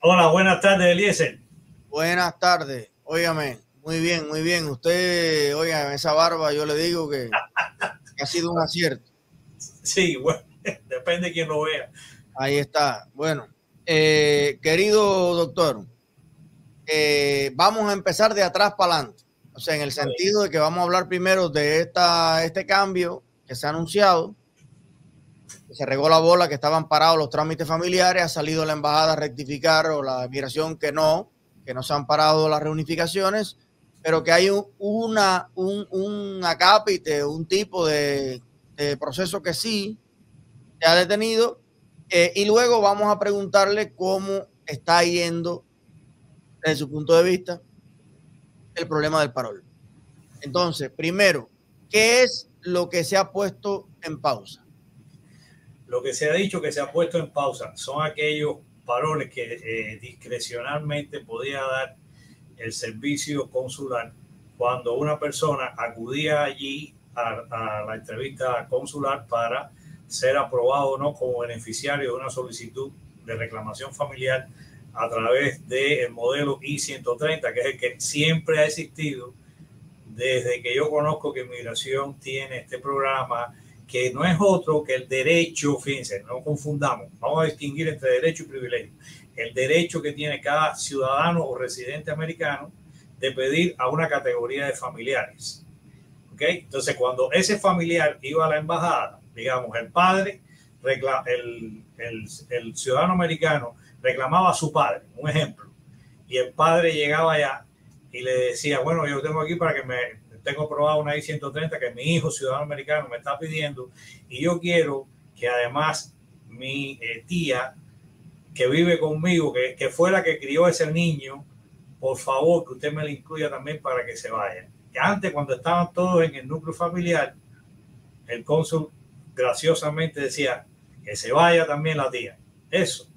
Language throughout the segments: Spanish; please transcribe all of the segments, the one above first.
Hola, buenas tardes, Eliezer. Buenas tardes. Óigame, muy bien, muy bien. Usted, oiga, esa barba yo le digo que, ha sido un acierto. Sí, bueno, depende de quién lo vea. Ahí está. Bueno, eh, querido doctor, eh, vamos a empezar de atrás para adelante. O sea, en el sentido de que vamos a hablar primero de esta, este cambio que se ha anunciado se regó la bola que estaban parados los trámites familiares, ha salido la embajada a rectificar o la migración que no, que no se han parado las reunificaciones, pero que hay un, una, un, un acápite, un tipo de, proceso que sí se ha detenido. Eh, y luego vamos a preguntarle cómo está yendo desde su punto de vista el problema del parol. Entonces, primero, ¿qué es lo que se ha puesto en pausa? Lo que se ha dicho que se ha puesto en pausa son aquellos paroles que eh, discrecionalmente podía dar el servicio consular cuando una persona acudía allí a, la entrevista consular para ser aprobado o no como beneficiario de una solicitud de reclamación familiar a través del modelo I-130, que es el que siempre ha existido desde que yo conozco que Migración tiene este programa que no es otro que el derecho, fíjense, no confundamos, vamos a distinguir entre derecho y privilegio. El derecho que tiene cada ciudadano o residente americano de pedir a una categoría de familiares. ¿Ok? Entonces, cuando ese familiar iba a la embajada, digamos, el padre, el, el, ciudadano americano reclamaba a su padre, un ejemplo, y el padre llegaba allá y le decía, bueno, yo tengo aquí para que me tengo aprobado una I-130 que mi hijo ciudadano americano me está pidiendo y yo quiero que además mi eh, tía que vive conmigo, que, que fue la que crió ese niño, por favor que usted me la incluya también para que se vaya. Que antes cuando estaban todos en el núcleo familiar, el cónsul graciosamente decía que se vaya también la tía. Eso,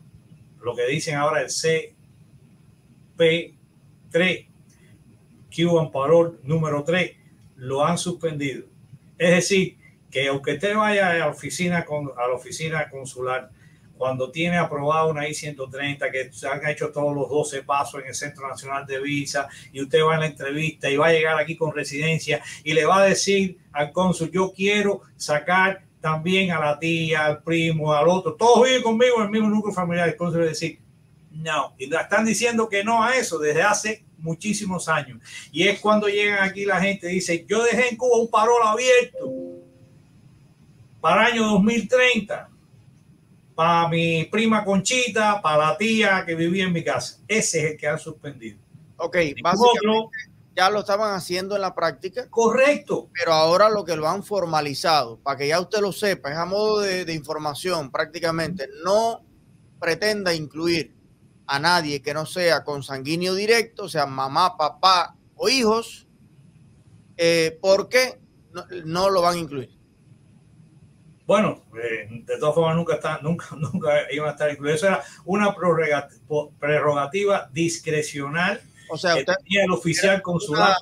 lo que dicen ahora el CP3 Cuban Parole número 3 lo han suspendido. Es decir, que aunque usted vaya a la oficina, con, a la oficina consular, cuando tiene aprobado una I-130, que se han hecho todos los 12 pasos en el Centro Nacional de Visa, y usted va a la entrevista y va a llegar aquí con residencia y le va a decir al cónsul, yo quiero sacar también a la tía, al primo, al otro, todos viven conmigo en el mismo núcleo familiar, el cónsul le decir, no, y están diciendo que no a eso desde hace muchísimos años. Y es cuando llegan aquí la gente dice, yo dejé en Cuba un parol abierto para el año 2030, para mi prima Conchita, para la tía que vivía en mi casa. Ese es el que han suspendido. Ok, básicamente ya lo estaban haciendo en la práctica. Correcto. Pero ahora lo que lo han formalizado, para que ya usted lo sepa, es a modo de, de información prácticamente, no pretenda incluir a nadie que no sea consanguíneo directo, o sea, mamá, papá o hijos, eh, ¿por qué no, lo van a incluir? Bueno, eh, de todas formas nunca, está, nunca, nunca iban a estar incluidos. Eso era una prerrogativa discrecional o sea, usted tenía el oficial consular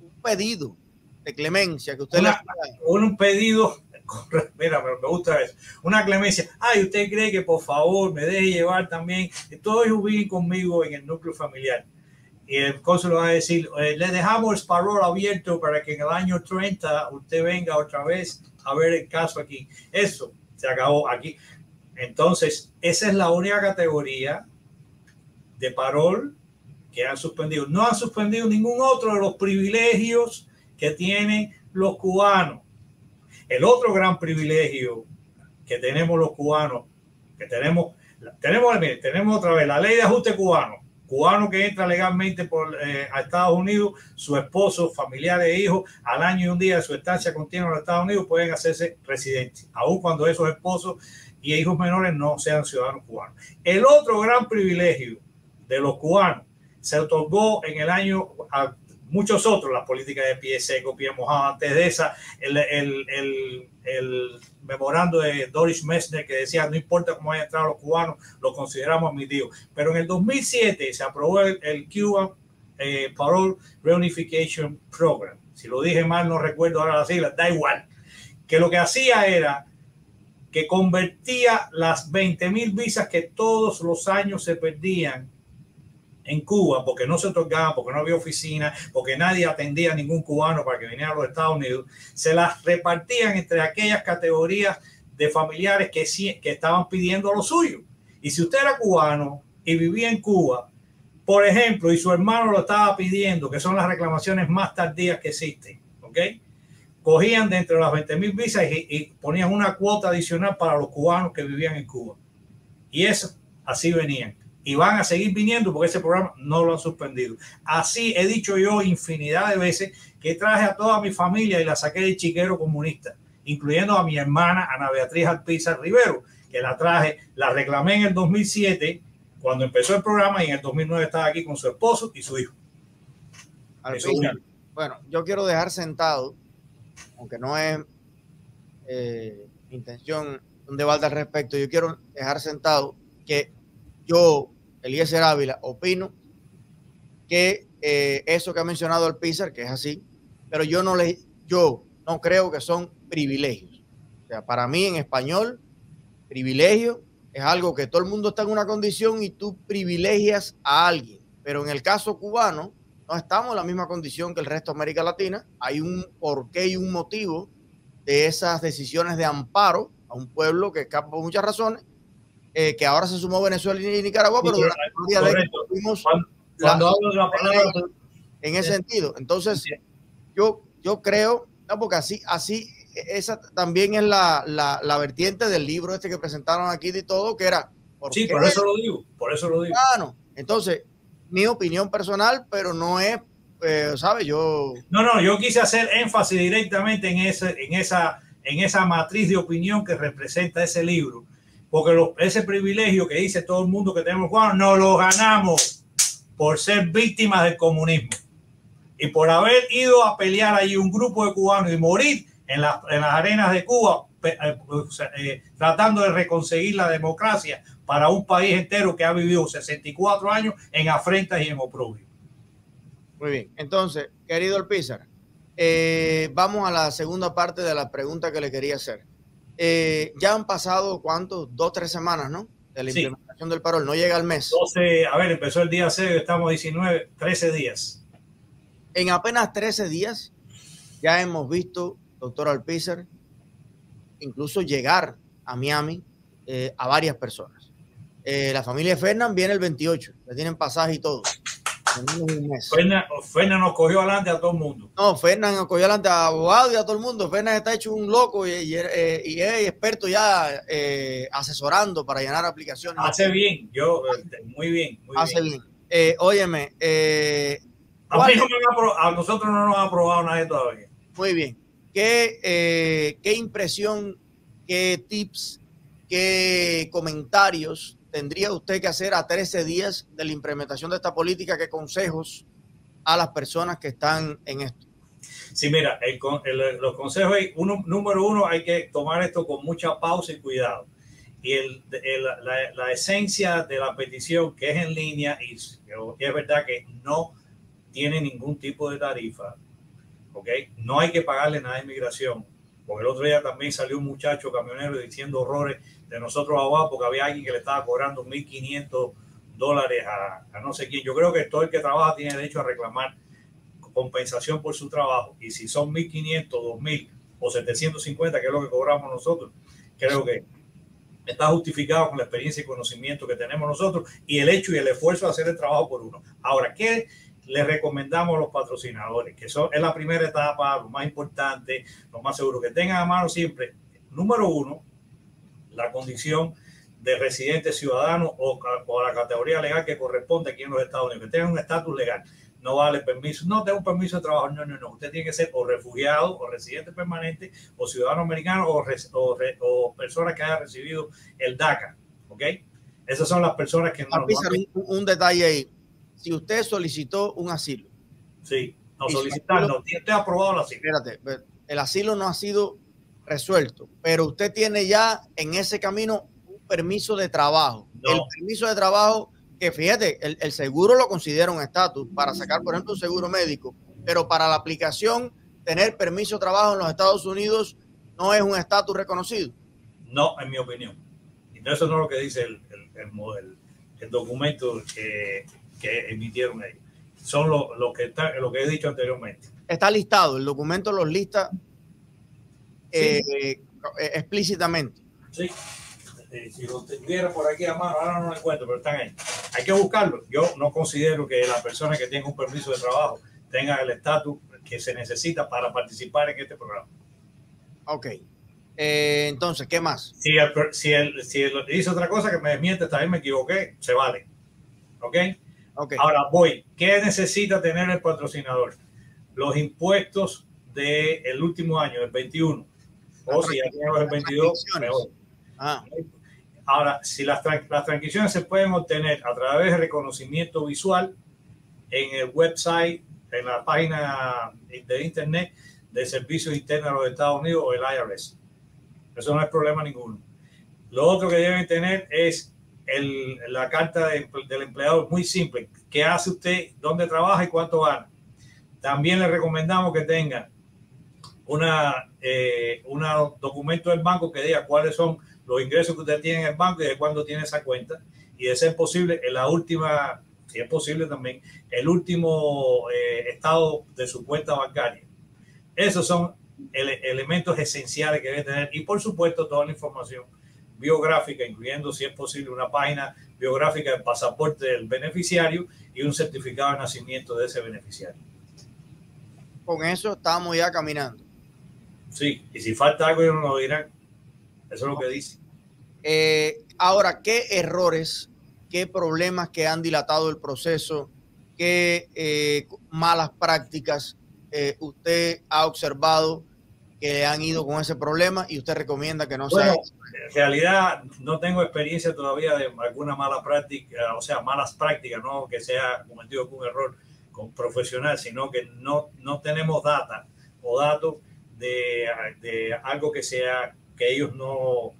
un pedido de clemencia que usted le un pedido mira, me gusta eso. Una clemencia. Ay, ¿usted cree que por favor me deje llevar también? Todos ellos viven conmigo en el núcleo familiar. Y el cónsul va a decir, eh, le dejamos el parol abierto para que en el año 30 usted venga otra vez a ver el caso aquí. Eso se acabó aquí. Entonces, esa es la única categoría de parol que han suspendido. No han suspendido ningún otro de los privilegios que tienen los cubanos. El otro gran privilegio que tenemos los cubanos, que tenemos, tenemos, tenemos otra vez la ley de ajuste cubano, cubano que entra legalmente por, eh, a Estados Unidos, su esposo, familiares e hijos, al año y un día de su estancia continua en los Estados Unidos pueden hacerse residentes, aun cuando esos esposos y hijos menores no sean ciudadanos cubanos. El otro gran privilegio de los cubanos se otorgó en el año muchos otros, las políticas de pie seco, pie mojado, antes de esa, el, el, el, el memorando de Doris Messner que decía, no importa cómo hayan entrado los cubanos, lo consideramos admitido. Pero en el 2007 se aprobó el, el Cuban eh, Parole Reunification Program. Si lo dije mal, no recuerdo ahora las siglas, da igual. Que lo que hacía era que convertía las 20 mil visas que todos los años se perdían en Cuba, porque no se otorgaban, porque no había oficina, porque nadie atendía a ningún cubano para que viniera a los Estados Unidos, se las repartían entre aquellas categorías de familiares que, que estaban pidiendo lo suyo. Y si usted era cubano y vivía en Cuba, por ejemplo, y su hermano lo estaba pidiendo, que son las reclamaciones más tardías que existen, ¿ok? Cogían de las 20 mil visas y, y ponían una cuota adicional para los cubanos que vivían en Cuba. Y eso, así venían y van a seguir viniendo porque ese programa no lo han suspendido. Así he dicho yo infinidad de veces que traje a toda mi familia y la saqué del chiquero comunista, incluyendo a mi hermana Ana Beatriz Alpizar Rivero, que la traje, la reclamé en el 2007 cuando empezó el programa y en el 2009 estaba aquí con su esposo y su hijo. bueno, yo quiero dejar sentado, aunque no es eh, intención un debate al respecto, yo quiero dejar sentado que yo Eliezer Ávila, opino que eh, eso que ha mencionado el Pizar, que es así, pero yo no le, yo no creo que son privilegios. O sea, para mí en español, privilegio es algo que todo el mundo está en una condición y tú privilegias a alguien. Pero en el caso cubano, no estamos en la misma condición que el resto de América Latina. Hay un porqué y un motivo de esas decisiones de amparo a un pueblo que escapa por muchas razones eh, que ahora se sumó Venezuela y Nicaragua, pero cuando, hablo de la palabra en ese sentido. Entonces, yo, yo creo, no, porque así, así, esa también es la, la, la, vertiente del libro este que presentaron aquí de todo, que era. Sí, por eso lo digo, por eso lo digo. Claro, entonces, mi opinión personal, pero no es, eh, ¿sabes? Yo. No, no, yo quise hacer énfasis directamente en, ese, en, esa, en esa matriz de opinión que representa ese libro porque ese privilegio que dice todo el mundo que tenemos cubanos, no lo ganamos por ser víctimas del comunismo y por haber ido a pelear allí un grupo de cubanos y morir en, las arenas de Cuba eh, eh, tratando de reconseguir la democracia para un país entero que ha vivido 64 años en afrentas y en oprobio. Muy bien, entonces, querido El Pizar, eh, vamos a la segunda parte de la pregunta que le quería hacer. Eh, ya han pasado, ¿cuántos? Dos, tres semanas, ¿no? De la implementación del parol, no llega al mes. 12, a ver, empezó el día 6, estamos 19, 13 días. En apenas 13 días ya hemos visto, doctor Alpizar, incluso llegar a Miami eh, a varias personas. Eh, la familia Fernán viene el 28, le tienen pasaje y todo. Fernan nos cogió adelante a todo el mundo. No, Fernan nos cogió adelante a abogados y a todo el mundo. Fernan está hecho un loco y, eh, es experto ya eh, asesorando para llenar aplicaciones. Hace bien, yo, muy bien. Hace bien. Eh, óyeme, a, nosotros no nos ha aprobado nadie todavía. Muy bien. ¿Qué, qué impresión, qué tips, qué comentarios tendría usted que hacer a 13 días de la implementación de esta política? ¿Qué consejos a las personas que están en esto? Sí, mira, los consejos, uno, número uno, hay que tomar esto con mucha pausa y cuidado. Y el, la, esencia de la petición, que es en línea, y, y es verdad que no tiene ningún tipo de tarifa, ¿ok? No hay que pagarle nada de inmigración, porque el otro día también salió un muchacho camionero diciendo horrores de nosotros abogados porque había alguien que le estaba cobrando 1.500 dólares a, no sé quién. Yo creo que todo el que trabaja tiene derecho a reclamar compensación por su trabajo. Y si son 1.500, 2.000 o 750, que es lo que cobramos nosotros, creo que está justificado con la experiencia y conocimiento que tenemos nosotros y el hecho y el esfuerzo de hacer el trabajo por uno. Ahora, ¿qué le recomendamos a los patrocinadores? Que eso es la primera etapa, lo más importante, lo más seguro, que tengan a mano siempre, número uno, la condición de residente ciudadano o, o, la categoría legal que corresponde aquí en los Estados Unidos, que tengan un estatus legal. No vale permiso, no tengo un permiso de trabajo, no, no, no. Usted tiene que ser o refugiado o residente permanente o ciudadano americano o, o, o persona que haya recibido el DACA. ¿Ok? Esas son las personas que no. Un, un, detalle ahí. Si usted solicitó un asilo. Sí, no solicitar, no. Usted ha aprobado el asilo. Espérate, el asilo no ha sido resuelto, pero usted tiene ya en ese camino un permiso de trabajo. El permiso de trabajo, que fíjate, el, seguro lo considera un estatus para sacar, por ejemplo, un seguro médico, pero para la aplicación, tener permiso de trabajo en los Estados Unidos no es un estatus reconocido. No, en mi opinión. Y eso no es lo que dice el, el, el documento que, que, emitieron ellos. Son lo, lo, que está, lo que he dicho anteriormente. Está listado, el documento los lista eh, explícitamente. Sí, eh, si lo tuviera por aquí a mano, ahora no lo encuentro, pero están ahí. Hay que buscarlo. Yo no considero que la persona que tenga un permiso de trabajo tenga el estatus que se necesita para participar en este programa. Ok. Eh, entonces, ¿qué más? Si, el, si, el, si él dice otra cosa que me desmiente, también me equivoqué, se vale. ¿Ok? okay. Ahora voy. ¿Qué necesita tener el patrocinador? Los impuestos del último año, del 21. O si ya tenemos el 22, mejor. Ah. Ahora, si las, las transcripciones se pueden obtener a través de reconocimiento visual en el website, en la página de internet de Servicios Internos de los Estados Unidos o el IRS. Eso no es problema ninguno. Lo otro que deben tener es el, la carta del empleado muy simple. ¿Qué hace usted? ¿Dónde trabaja y cuánto gana? También le recomendamos que tenga una, eh, un documento del banco que diga cuáles son los ingresos que usted tiene en el banco y de cuándo tiene esa cuenta. Y de ser posible, en la última, si es posible también, el último eh, estado de su cuenta bancaria. Esos son elementos esenciales que debe tener y por supuesto toda la información biográfica, incluyendo si es posible una página biográfica del pasaporte del beneficiario y un certificado de nacimiento de ese beneficiario. Con eso estamos ya caminando. Sí, y si falta algo, ellos no lo dirán. Eso es lo que dice. Eh, ahora, ¿qué errores, qué problemas que han dilatado el proceso, qué eh, malas prácticas eh, usted ha observado que han ido con ese problema y usted recomienda que no sea. En realidad no tengo experiencia todavía de alguna mala práctica, o sea, malas prácticas, no que sea cometido un error con profesional, sino que no, no tenemos data o datos de, algo que sea que ellos no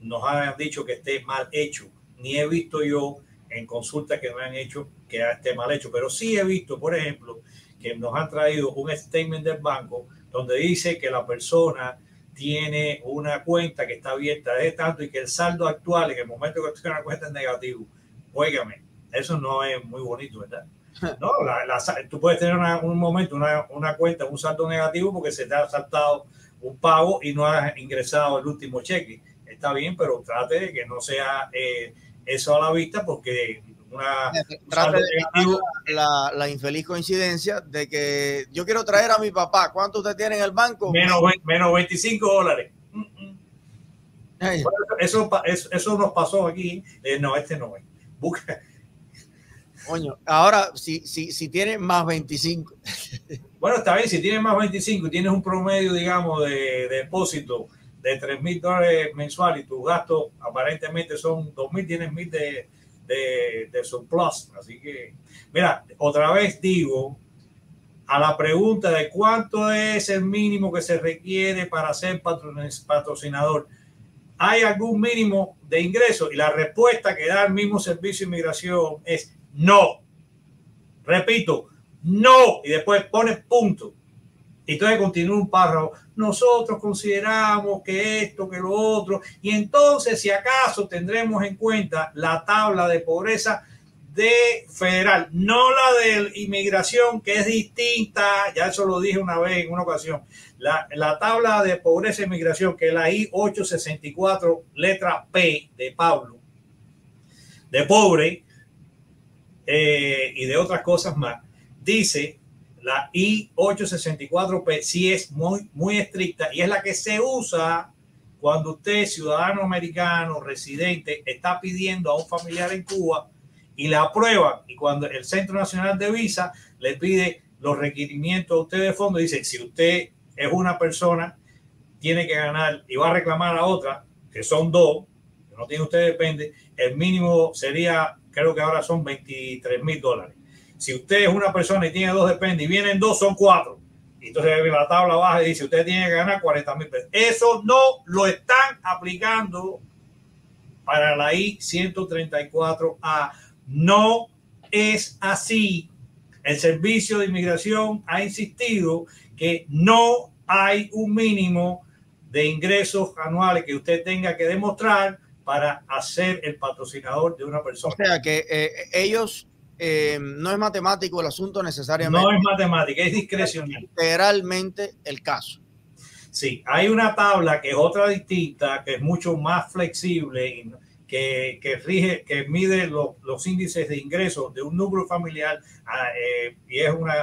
nos hayan dicho que esté mal hecho, ni he visto yo en consultas que me han hecho que esté mal hecho, pero sí he visto, por ejemplo, que nos han traído un statement del banco donde dice que la persona tiene una cuenta que está abierta de tanto y que el saldo actual en el momento que tiene una cuenta es negativo. Óigame, eso no es muy bonito, ¿verdad? No, tú puedes tener un momento, una, una, cuenta, un saldo negativo porque se te ha saltado un pago y no has ingresado el último cheque. Está bien, pero trate de que no sea eh, eso a la vista porque una, la, la, infeliz coincidencia de que yo quiero traer a mi papá. ¿Cuánto usted tiene en el banco? Menos, menos 25 dólares. eso, eso, eso, nos pasó aquí. Eh, no, este no es. Busca. Coño, ahora si, si, si tiene más 25. Bueno, está bien, si tienes más 25 y tienes un promedio, digamos, de, de depósito de 3 mil dólares mensual y tus gastos aparentemente son 2 mil, tienes mil de, de, de surplus. Así que, mira, otra vez digo, a la pregunta de cuánto es el mínimo que se requiere para ser patrocinador, ¿hay algún mínimo de ingreso? Y la respuesta que da el mismo servicio de inmigración es no. Repito, no. Y después pone punto. Y entonces continúa un párrafo. Nosotros consideramos que esto, que lo otro. Y entonces, si acaso tendremos en cuenta la tabla de pobreza de federal, no la de inmigración, que es distinta. Ya eso lo dije una vez en una ocasión. La, la tabla de pobreza e inmigración, que es la I-864, letra P de Pablo, de pobre, eh, y de otras cosas más, dice la I-864P sí es muy, muy estricta y es la que se usa cuando usted, ciudadano americano, residente, está pidiendo a un familiar en Cuba y la aprueba. Y cuando el Centro Nacional de Visa le pide los requerimientos a usted de fondo, dice, si usted es una persona, tiene que ganar y va a reclamar a otra, que son dos, no tiene usted depende, el mínimo sería, creo que ahora son 23 mil dólares. Si usted es una persona y tiene dos dependes y vienen dos, son cuatro. Y entonces la tabla baja y dice, usted tiene que ganar 40 mil pesos. Eso no lo están aplicando para la I-134A. No es así. El Servicio de Inmigración ha insistido que no hay un mínimo de ingresos anuales que usted tenga que demostrar para hacer el patrocinador de una persona. O sea que eh, ellos eh, no es matemático el asunto necesariamente. No es matemática, es discrecional. Literalmente el caso. Sí, hay una tabla que es otra distinta, que es mucho más flexible que, que rige, que mide los índices de ingresos de un núcleo familiar ah, eh, y es una,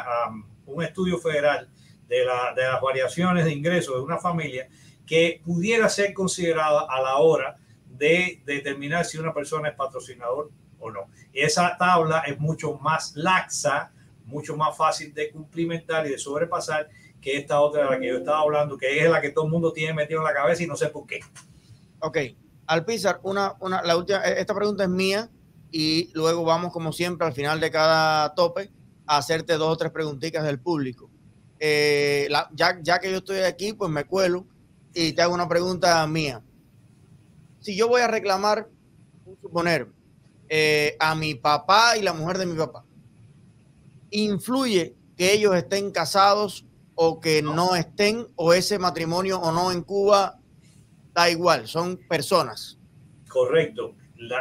un estudio federal de, la, de las variaciones de ingresos de una familia que pudiera ser considerada a la hora de determinar si una persona es patrocinador o no. Esa tabla es mucho más laxa, mucho más fácil de cumplimentar y de sobrepasar que esta otra de la que yo estaba hablando, que es la que todo el mundo tiene metido en la cabeza y no sé por qué. Ok, Alpizar, una, una, la última, esta pregunta es mía y luego vamos como siempre al final de cada tope a hacerte dos o tres preguntitas del público. Eh, ya, ya que yo estoy aquí, pues me cuelo y te hago una pregunta mía. Si yo voy a reclamar, suponer, eh, a mi papá y la mujer de mi papá, ¿influye que ellos estén casados o que no, estén, o ese matrimonio o no en Cuba? Da igual, son personas. Correcto.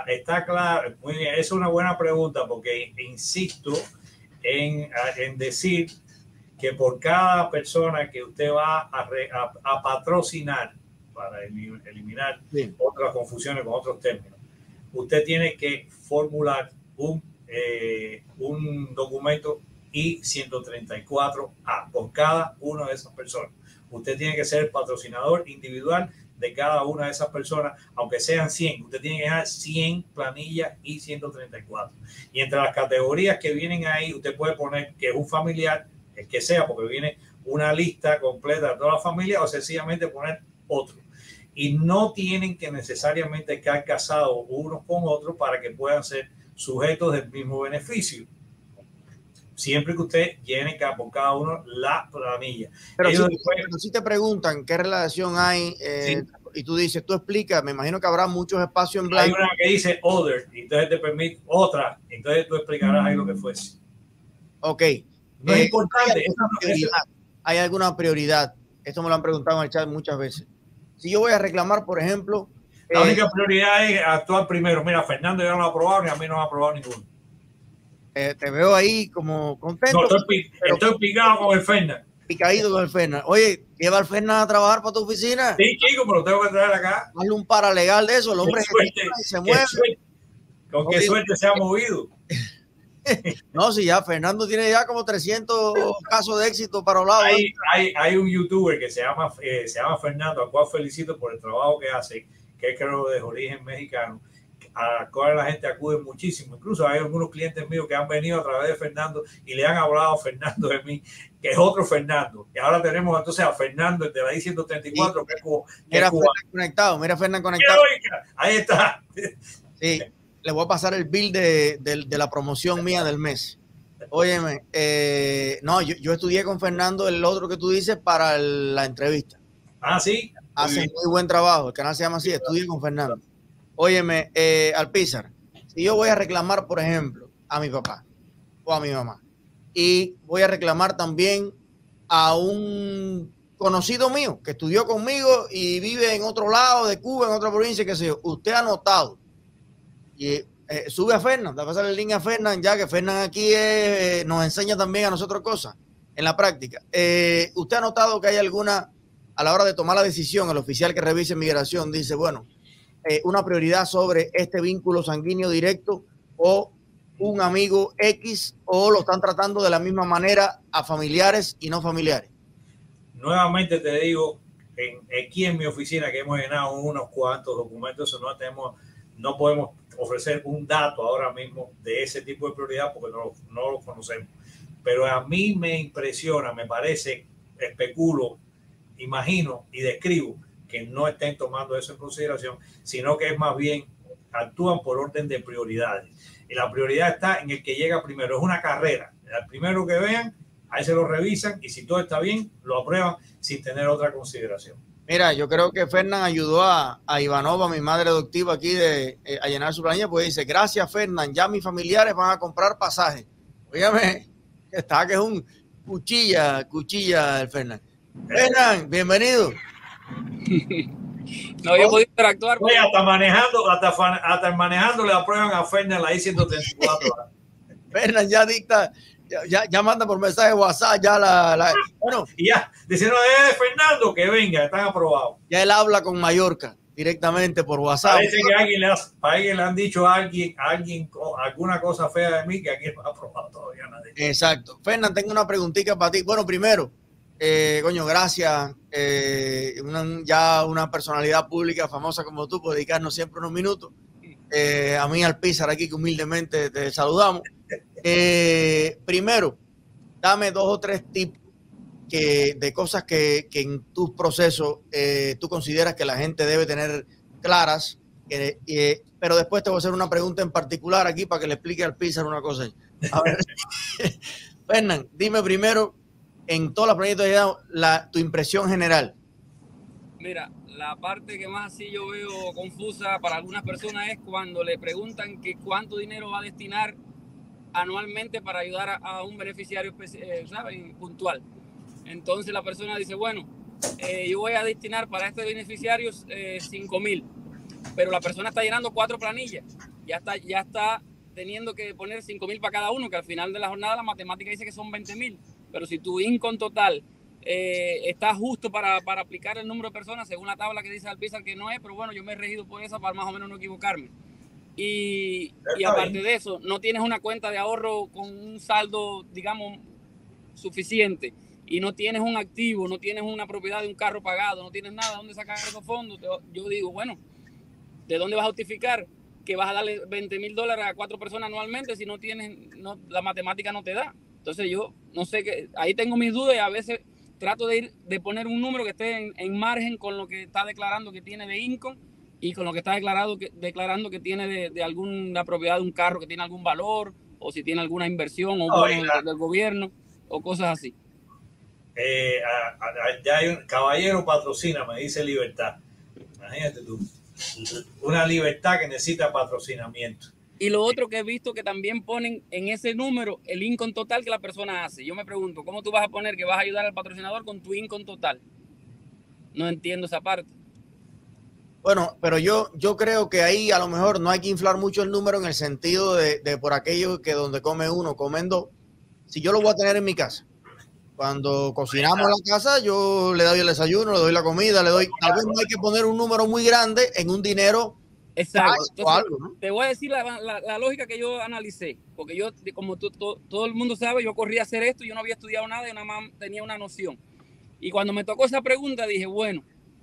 está claro, muy bien, es una buena pregunta porque insisto en, en decir que por cada persona que usted va a, a, patrocinar, para eliminar otras confusiones con otros términos, usted tiene que formular un, eh, un documento I-134A por cada una de esas personas. Usted tiene que ser el patrocinador individual de cada una de esas personas, aunque sean 100. Usted tiene que dejar 100 planillas I-134. Y entre las categorías que vienen ahí, usted puede poner que es un familiar, el que sea, porque viene una lista completa de toda la familia, o sencillamente poner otro. Y no tienen que necesariamente estar casados unos con otros para que puedan ser sujetos del mismo beneficio. Siempre que usted llene por cada uno la planilla. Pero, si, te preguntan qué relación hay, eh, y tú dices, tú explicas, me imagino que habrá muchos espacios en blanco. Hay una que dice other, y entonces te permite otra, entonces tú explicarás ahí lo que fuese. Ok, no es eh, importante. ¿Hay alguna, prioridad? Esto me lo han preguntado en el chat muchas veces. Si yo voy a reclamar, por ejemplo. La eh, única prioridad es actuar primero. Mira, Fernando ya no lo ha aprobado ni a mí no ha aprobado ninguno. Eh, te veo ahí como contento. No, estoy, picado con el Fernando. Picadito con el Fernando. Oye, lleva al Fernando a trabajar para tu oficina. Sí, chico, pero tengo que traer acá. Hazle un paralegal de eso. El hombre se mueve. con qué suerte se ha movido. no, si ya Fernando tiene ya como 300 casos de éxito para lado. Hay, hay, hay, un youtuber que se llama, eh, se llama Fernando, al cual felicito por el trabajo que hace, que es creo de origen mexicano, a cual la gente acude muchísimo. Incluso hay algunos clientes míos que han venido a través de Fernando y le han hablado a Fernando de mí, que es otro Fernando. Y ahora tenemos entonces a Fernando, el de la I-134, que es como. Mira, conectado, mira, Fernando conectado. Ahí está. Sí le voy a pasar el bill de, la promoción mía del mes. Óyeme, eh, no, yo, estudié con Fernando el otro que tú dices para la entrevista. Ah, sí. Hace muy buen trabajo. El canal se llama así, estudié con Fernando. Óyeme, eh, Alpizar, si yo voy a reclamar, por ejemplo, a mi papá o a mi mamá, y voy a reclamar también a un conocido mío que estudió conmigo y vive en otro lado de Cuba, en otra provincia, que sé yo, usted ha notado y eh, sube a Fernán, a pasar el link a Fernán, ya que Fernán aquí eh, nos enseña también a nosotros cosas en la práctica. Eh, ¿Usted ha notado que hay alguna, a la hora de tomar la decisión, el oficial que revise migración dice, bueno, una prioridad sobre este vínculo sanguíneo directo o un amigo X o lo están tratando de la misma manera a familiares y no familiares? Nuevamente te digo, aquí en mi oficina que hemos llenado unos cuantos documentos, no tenemos, no podemos ofrecer un dato ahora mismo de ese tipo de prioridad porque no, no lo conocemos. Pero a mí me impresiona, me parece, especulo, imagino y describo que no estén tomando eso en consideración, sino que es más bien actúan por orden de prioridades. Y la prioridad está en el que llega primero. Es una carrera. El primero que vean, ahí se lo revisan y si todo está bien, lo aprueban sin tener otra consideración. Mira, yo creo que Fernán ayudó a, a Ivanova, mi madre adoptiva aquí, de, eh, a llenar su planilla, pues dice, gracias Fernán, ya mis familiares van a comprar pasajes. Óigame, está que es un cuchilla, cuchilla el Fernán. Fernán, bienvenido. no había podido interactuar. Oye, hasta manejando, hasta, hasta manejando le aprueban a Fernan la I-134. Fernan ya dicta, ya, ya, manda por mensaje WhatsApp, ya la, la bueno. Y ya, diciendo, eh, Fernando, que venga, están aprobados. Ya él habla con Mallorca directamente por WhatsApp. Parece que alguien le, alguien le han dicho a alguien, alguien alguna cosa fea de mí que aquí no ha aprobado todavía nadie. Exacto. Fernando, tengo una preguntita para ti. Bueno, primero, eh, coño, gracias. Eh, ya una personalidad pública famosa como tú, por dedicarnos siempre unos minutos. Eh, a mí, al Pizar, aquí que humildemente te saludamos. Eh, primero, dame dos o tres tips que, de cosas que, en tus procesos tú consideras que la gente debe tener claras. pero después te voy a hacer una pregunta en particular aquí para que le explique al Pizar una cosa. A ver. Fernan, dime primero en todas las proyectos la, tu impresión general. Mira, la parte que más así yo veo confusa para algunas personas es cuando le preguntan que cuánto dinero va a destinar anualmente para ayudar a, un beneficiario eh, ¿saben? puntual. Entonces la persona dice, bueno, eh, yo voy a destinar para este beneficiario 5 eh, mil, pero la persona está llenando cuatro planillas, ya está, ya está teniendo que poner 5 mil para cada uno, que al final de la jornada la matemática dice que son 20 mil pero si tu income total eh, está justo para, para, aplicar el número de personas, según la tabla que dice Alpizar que no es, pero bueno, yo me he regido por esa para más o menos no equivocarme. Y, y aparte de eso, no tienes una cuenta de ahorro con un saldo, digamos, suficiente. Y no tienes un activo, no tienes una propiedad de un carro pagado, no tienes nada donde sacar esos fondos, yo digo, bueno, ¿de dónde vas a justificar que vas a darle 20 mil dólares a cuatro personas anualmente si no tienes, no, la matemática no te da? Entonces yo no sé qué, ahí tengo mis dudas y a veces trato de ir, de poner un número que esté en, margen con lo que está declarando que tiene de income y con lo que está declarado que, declarando que tiene de, alguna propiedad de un carro que tiene algún valor o si tiene alguna inversión o del gobierno o cosas así. Eh, ya hay un caballero patrocina, me dice libertad. Imagínate tú, una libertad que necesita patrocinamiento. Y lo otro que he visto que también ponen en ese número el income total que la persona hace. Yo me pregunto, ¿cómo tú vas a poner que vas a ayudar al patrocinador con tu income total? No entiendo esa parte. Bueno, pero yo, yo creo que ahí a lo mejor no hay que inflar mucho el número en el sentido de, de por aquello que donde come uno, comen dos. Si yo lo voy a tener en mi casa, cuando cocinamos la casa, yo le doy el desayuno, le doy la comida, le doy. Tal vez no hay que poner un número muy grande en un dinero Exacto. Te voy a decir la, lógica que yo analicé, porque yo, como todo el mundo sabe, yo corrí a hacer esto, yo no había estudiado nada y nada más tenía una noción. Y cuando me tocó esa pregunta, dije, bueno.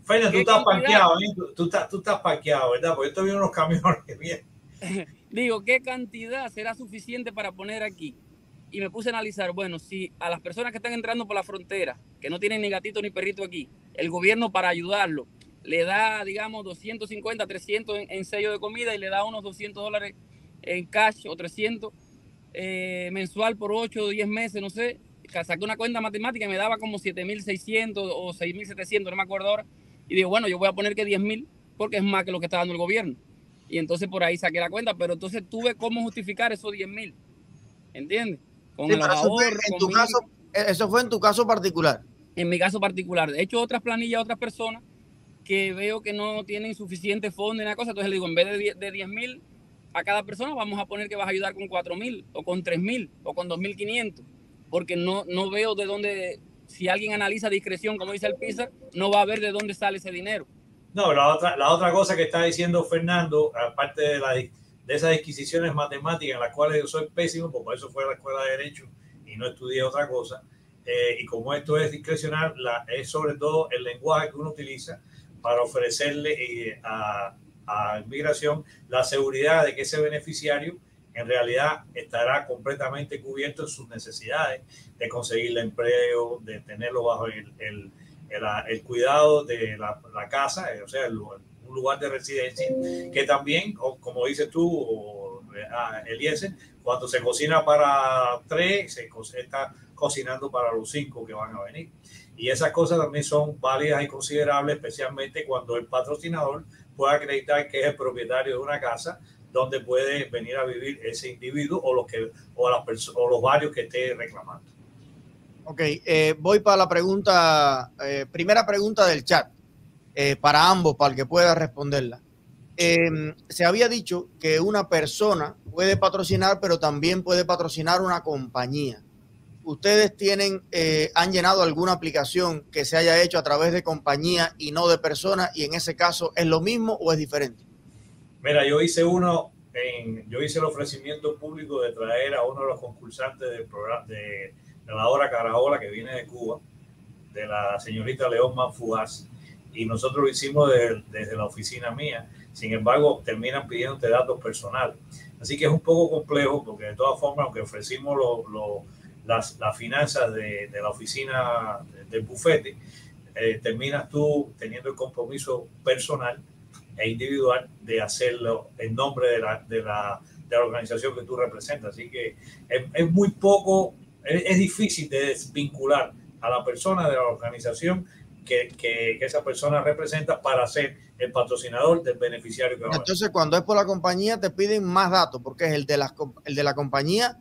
Feina, tú estás parqueado, ¿eh? tú, estás, tú estás parqueado, ¿verdad? Porque yo estoy viendo unos camiones que vienen. Digo, ¿qué cantidad será suficiente para poner aquí? Y me puse a analizar, bueno, si a las personas que están entrando por la frontera, que no tienen ni gatito ni perrito aquí, el gobierno para ayudarlo, le da, digamos, 250, 300 en, sello de comida y le da unos 200 dólares en cash o 300 eh, mensual por 8 o 10 meses, no sé. Saqué una cuenta matemática y me daba como 7.600 o 6.700, no me acuerdo ahora. Y digo, bueno, yo voy a poner que 10.000 porque es más que lo que está dando el gobierno. Y entonces por ahí saqué la cuenta, pero entonces tuve cómo justificar esos 10.000. ¿Entiendes? Con el en tu caso, eso fue en tu caso particular. En mi caso particular. De hecho, otras planillas, otras personas que veo que no tienen suficiente fondo y una cosa, entonces le digo, en vez de 10 mil a cada persona, vamos a poner que vas a ayudar con 4 mil o con 3 mil o con 2.500, porque no, no veo de dónde, si alguien analiza discreción, como dice el PISA, no va a ver de dónde sale ese dinero. No, la otra, la otra cosa que está diciendo Fernando, aparte de, la, de esas disquisiciones matemáticas en las cuales yo soy pésimo, por eso fue a la escuela de Derecho y no estudié otra cosa, eh, y como esto es discrecional, la, es sobre todo el lenguaje que uno utiliza para ofrecerle eh, a, a inmigración la seguridad de que ese beneficiario en realidad estará completamente cubierto en sus necesidades de conseguir el empleo, de tenerlo bajo el, el, el, cuidado de la, la, casa, eh, o sea, un lugar de residencia, que también, como dices tú, Eliezer, cuando se cocina para tres, se está cocinando para los cinco que van a venir. Y esas cosas también son válidas y considerables, especialmente cuando el patrocinador puede acreditar que es el propietario de una casa donde puede venir a vivir ese individuo o los, que, o las o los varios que esté reclamando. Ok, eh, voy para la pregunta, eh, primera pregunta del chat. eh, para ambos, para el que pueda responderla. Em, se había dicho que una persona puede patrocinar, pero también puede patrocinar una compañía. ¿Ustedes tienen, han llenado alguna aplicación que se haya hecho a través de compañía y no de persona? Y en ese caso, ¿es lo mismo o es diferente? Mira, yo hice uno, en, yo hice el ofrecimiento público de traer a uno de los concursantes del programa de, la hora Caraola que viene de Cuba, de la señorita León Manfugaz, y nosotros lo hicimos desde la oficina mía sin embargo, terminan pidiéndote datos personales. Así que es un poco complejo porque de todas formas, aunque ofrecimos las, finanzas de, la oficina del bufete, eh, terminas tú teniendo el compromiso personal e individual de hacerlo en nombre de la, de la, organización que tú representas. Así que es, muy poco, es, difícil de desvincular a la persona de la organización que, que, esa persona representa para ser el patrocinador del beneficiario. Que Entonces, cuando es por la compañía, te piden más datos, porque es el de la, el de la compañía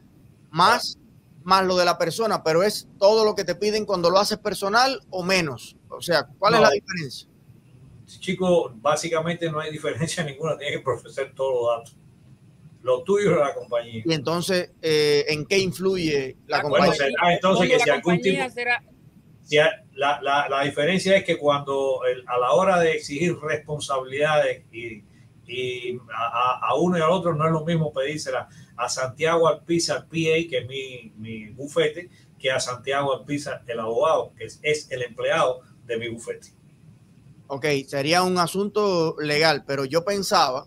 más, más lo de la persona, pero es todo lo que te piden cuando lo haces personal o menos. O sea, ¿cuál es la diferencia? Chico, básicamente no hay diferencia ninguna, tienes que procesar todos los datos. Lo tuyo es la compañía. Y entonces, eh, ¿en qué influye la, compañía? entonces que si algún tipo la, la, la, diferencia es que cuando a la hora de exigir responsabilidades y, y a, a, uno y al otro no es lo mismo pedírsela a Santiago Alpiza, PA, que es mi, mi bufete, que a Santiago Alpiza, el abogado, que es, es el empleado de mi bufete. Ok, sería un asunto legal, pero yo pensaba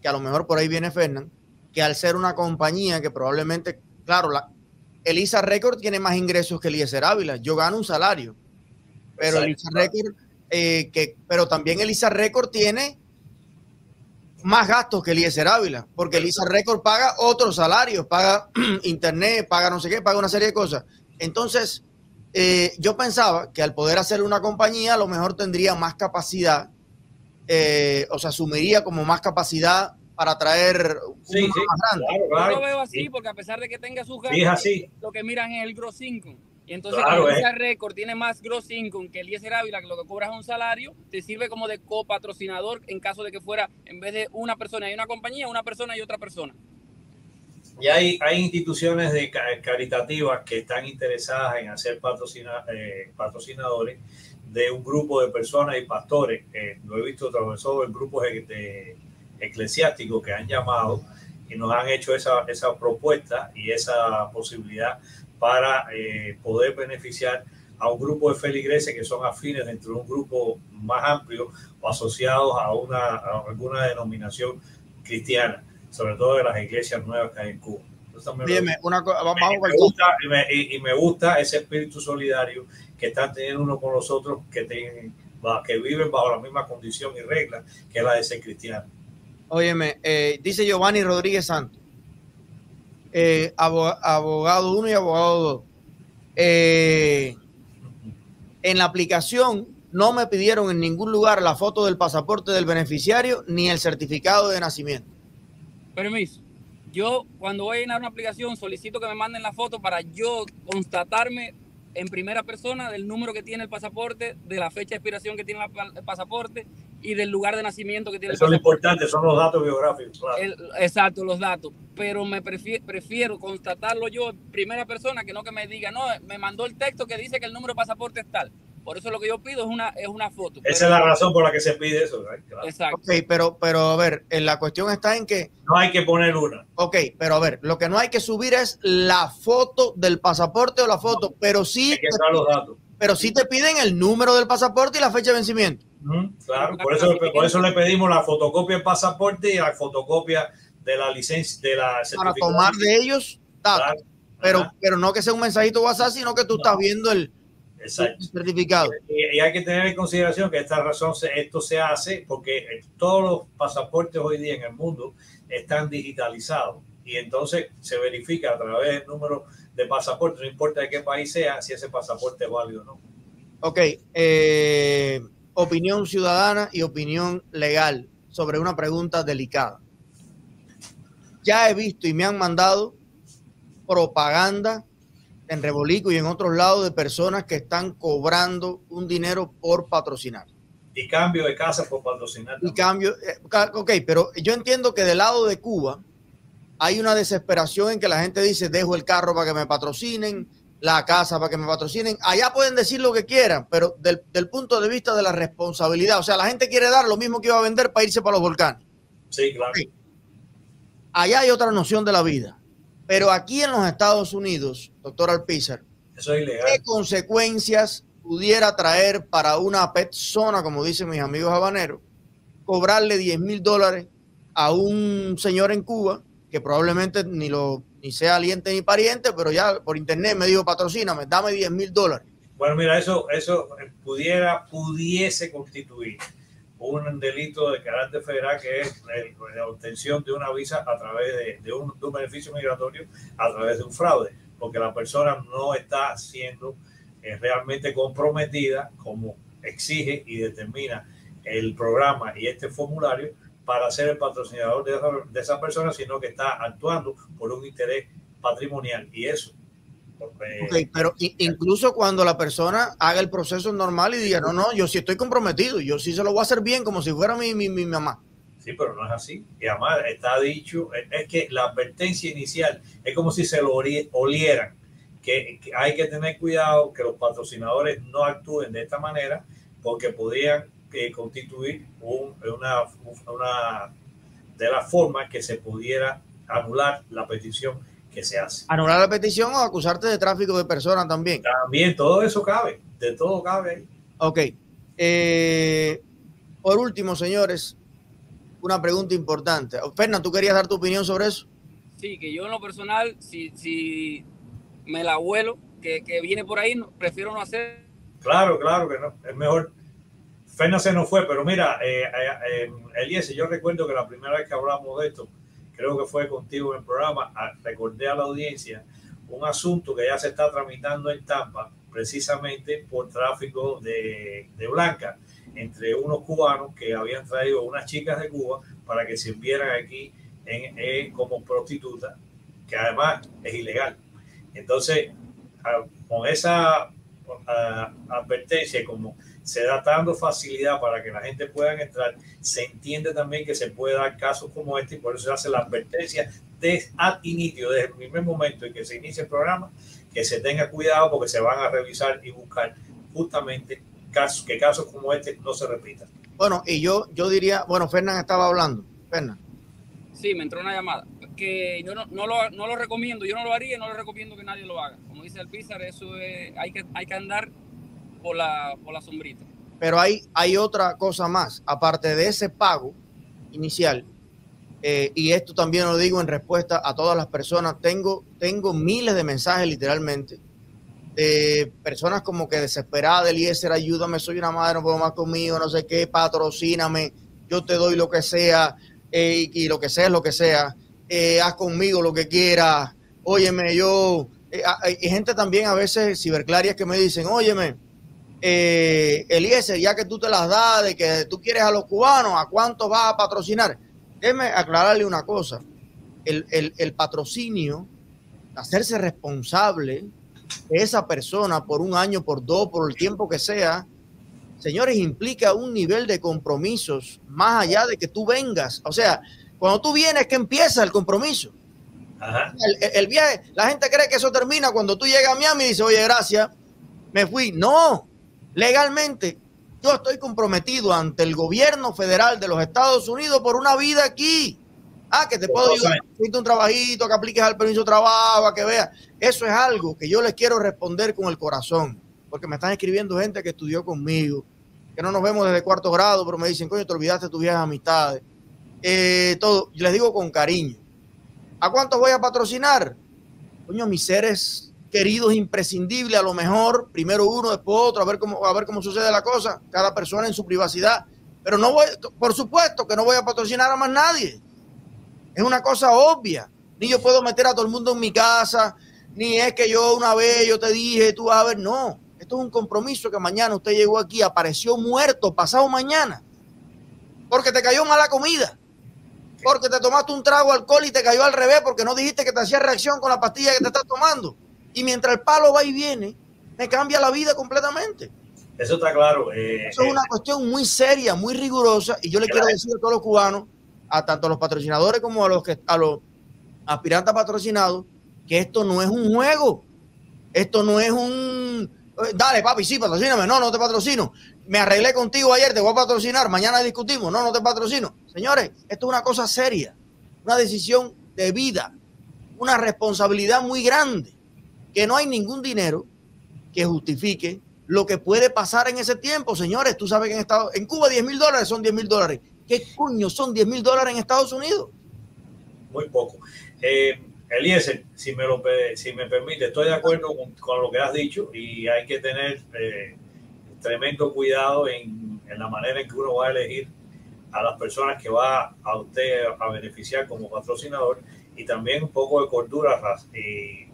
que a lo mejor por ahí viene Fernán, que al ser una compañía que probablemente, claro, la, Elisa Record tiene más ingresos que Eliezer Ávila. Yo gano un salario. Pero Elisa Record, eh, que, pero también Elisa Record tiene más gastos que Eliezer Ávila, porque Elisa Record paga otros salarios, paga internet, paga no sé qué, paga una serie de cosas. Entonces, eh, yo pensaba que al poder hacer una compañía, a lo mejor tendría más capacidad, eh, o sea, asumiría como más capacidad para traer sí, sí, Yo lo veo así porque a pesar de que tenga sus gastos, lo que miran es el gross income. Y entonces claro, ese eh. récord tiene más gross income que el Eliezer Ávila, que lo que cobras es un salario, te sirve como de copatrocinador en caso de que fuera, en vez de una persona y una compañía, una persona y otra persona. Y hay, hay instituciones de caritativas que están interesadas en hacer patrocina, eh, patrocinadores de un grupo de personas y pastores. Eh, lo he visto todo en grupos de, de eclesiásticos que han llamado y nos han hecho esa, esa propuesta y esa posibilidad para eh, poder beneficiar a un grupo de feligreses que son afines dentro de un grupo más amplio o asociados a, una, alguna denominación cristiana, sobre todo de las iglesias nuevas que hay en Cuba. y, me gusta, ese espíritu solidario que están teniendo uno con los otros que, tienen, que viven bajo la misma condición y regla que la de ser cristiano. Óyeme, eh, dice Giovanni Rodríguez Santos, eh, abogado 1 y abogado 2. Eh, en la aplicación no me pidieron en ningún lugar la foto del pasaporte del beneficiario ni el certificado de nacimiento. Permiso. Yo cuando voy a llenar una aplicación solicito que me manden la foto para yo constatarme en primera persona del número que tiene el pasaporte, de la fecha de expiración que tiene el pasaporte y del lugar de nacimiento que tiene Eso el pasaporte. Eso es lo importante, son los datos biográficos. exacto, los datos. Pero me prefiero, prefiero constatarlo yo en primera persona que no que me diga, no, me mandó el texto que dice que el número de pasaporte es tal. Por eso lo que yo pido es una, es una foto. Esa es la razón por la que se pide eso. Exacto. Ok, pero, pero a ver, la cuestión está en que... No hay que poner una. Ok, pero a ver, lo que no hay que subir es la foto del pasaporte o la foto, pero sí... Hay que los datos. Pero sí te piden el número del pasaporte y la fecha de vencimiento. claro, por eso, por eso le pedimos la fotocopia del pasaporte y la fotocopia de la licencia, de la Para tomar de ellos datos. Pero, pero no que sea un mensajito WhatsApp, sino que tú estás viendo el Exacto. certificado. Y, hay que tener en consideración que esta razón, esto se hace porque todos los pasaportes hoy día en el mundo están digitalizados y entonces se verifica a través del número de pasaporte, no importa de qué país sea, si ese pasaporte es válido o no. Ok, eh, opinión ciudadana y opinión legal sobre una pregunta delicada. Ya he visto y me han mandado propaganda en Rebolico y en otros lados de personas que están cobrando un dinero por patrocinar. Y cambio de casa por patrocinar. Y cambio, eh, ok, pero yo entiendo que del lado de Cuba hay una desesperación en que la gente dice, dejo el carro para que me patrocinen, la casa para que me patrocinen. Allá pueden decir lo que quieran, pero del, del punto de vista de la responsabilidad, o sea, la gente quiere dar lo mismo que iba a vender para irse para los volcanes. Sí, claro. Allá hay otra noción de la vida. Pero aquí en los Estados Unidos, doctor Alpizar, Eso es ilegal. ¿qué consecuencias pudiera traer para una persona, como dicen mis amigos habaneros, cobrarle 10 mil dólares a un señor en Cuba que probablemente ni lo ni sea aliente ni pariente, pero ya por internet me dijo patrocíname, dame 10 mil dólares. Bueno, mira, eso, eso pudiera, pudiese constituir un delito de carácter federal que es la obtención de una visa a través de, de un, de un beneficio migratorio a través de un fraude, porque la persona no está siendo eh, realmente comprometida como exige y determina el programa y este formulario para ser el patrocinador de esa, de esa persona, sino que está actuando por un interés patrimonial y eso. Eh, Ok, pero i- incluso cuando la persona haga el proceso normal y diga, no, no, yo sí estoy comprometido, yo sí se lo voy a hacer bien como si fuera mi, mi, mi mamá. Sí, pero no es así. Y además está dicho, es- que la advertencia inicial es como si se lo olieran, que, que hay que tener cuidado que los patrocinadores no actúen de esta manera porque podrían eh, constituir un- una, una de las formas que se pudiera anular la petición que se hace. Anular la petición o acusarte de tráfico de personas también. También todo eso cabe, de todo cabe ahí. Ok. Eh, por último, señores, una pregunta importante. Fernando, ¿tú querías dar tu opinión sobre eso? Sí, que yo en lo personal, si, si me la vuelo, que, que viene por ahí, no- prefiero no hacer. Claro, claro que no. Es mejor. Fernández se nos fue, pero mira, eh, eh, eh, Eliezer, yo recuerdo que la primera vez que hablamos de esto, creo que fue contigo en el programa, a- recordé a la audiencia un asunto que ya se está tramitando en Tampa, precisamente por tráfico de, de blanca entre unos cubanos que habían traído unas chicas de Cuba para que sirvieran aquí en, como prostitutas, que además es ilegal. Entonces, a- con esa a- advertencia como se da dando facilidad para que la gente pueda entrar, se entiende también que se puede dar casos como este y por eso se hace la advertencia de ad inicio, desde el primer momento en que se inicia el programa, que se tenga cuidado porque se van a revisar y buscar justamente casos, que casos como este no se repitan. Bueno, y yo, yo diría, bueno, Fernán estaba hablando. Fernán. Sí, me entró una llamada. Que yo no, no, lo, no lo recomiendo, yo no lo haría y no lo recomiendo que nadie lo haga. Como dice el Pizar, eso es, hay que, hay que andar por la, por la sombrita. Pero hay, hay otra cosa más, aparte de ese pago inicial, eh, y esto también lo digo en respuesta a todas las personas, tengo, tengo miles de mensajes literalmente, de personas como que desesperadas, Eliezer, ayúdame, soy una madre, no puedo más conmigo, no sé qué, patrocíname, yo te doy lo que sea, eh, y, lo que sea es lo que sea, eh, haz conmigo lo que quieras, óyeme, yo, hay hay gente también a veces ciberclarias que me dicen, óyeme, eh, Eliezer, ya que tú te las das de que tú quieres a los cubanos, ¿a cuánto vas a patrocinar? Déjeme aclararle una cosa. El, el- el patrocinio, hacerse responsable de esa persona por un año, por dos, por el tiempo que sea, señores, implica un nivel de compromisos más allá de que tú vengas. O sea, cuando tú vienes, que empieza el compromiso. Ajá. El, el- el viaje, la gente cree que eso termina cuando tú llegas a Miami y dices, oye, gracias, me fui. No, legalmente yo estoy comprometido ante el gobierno federal de los Estados Unidos por una vida aquí. Ah, que te puedo ayudar, un trabajito, que apliques al permiso de trabajo, a que veas. Eso es algo que yo les quiero responder con el corazón, porque me están escribiendo gente que estudió conmigo, que no nos vemos desde cuarto grado, pero me dicen, coño, te olvidaste tus viejas amistades. Eh, todo, y les digo con cariño. ¿A cuántos voy a patrocinar? Coño, mis seres queridos imprescindibles, a lo mejor, primero uno, después otro, a ver cómo, a ver cómo sucede la cosa, cada persona en su privacidad. Pero no voy, por supuesto que no voy a patrocinar a más nadie. Es una cosa obvia. Ni yo puedo meter a todo el mundo en mi casa, ni es que yo una vez yo te dije, tú a ver, no. Esto es un compromiso que mañana usted llegó aquí, apareció muerto, pasado mañana, porque te cayó mala comida porque te tomaste un trago de alcohol y te cayó al revés porque no dijiste que te hacía reacción con la pastilla que te estás tomando. Y mientras el palo va y viene, me cambia la vida completamente. Eso está claro. Eh, Eso es una cuestión muy seria, muy rigurosa, y yo le quiero decir a todos los cubanos, a tanto a los patrocinadores como a los que a los aspirantes patrocinados, que esto no es un juego. Esto no es un dale, papi, sí, patrocíname. No, no te patrocino. Me arreglé contigo ayer, te voy a patrocinar. Mañana discutimos. No, no te patrocino. Señores, esto es una cosa seria, una decisión de vida, una responsabilidad muy grande, que no hay ningún dinero que justifique lo que puede pasar en ese tiempo. Señores, tú sabes que en, Estados, en Cuba 10 mil dólares son 10 mil dólares. ¿Qué coño son 10 mil dólares en Estados Unidos? Muy poco. Eh, Eliezer, si me, lo, si me permite, estoy de acuerdo con, lo que has dicho y hay que tener eh, tremendo cuidado en, la manera en que uno va a elegir a las personas que va a usted a beneficiar como patrocinador y también un poco de cordura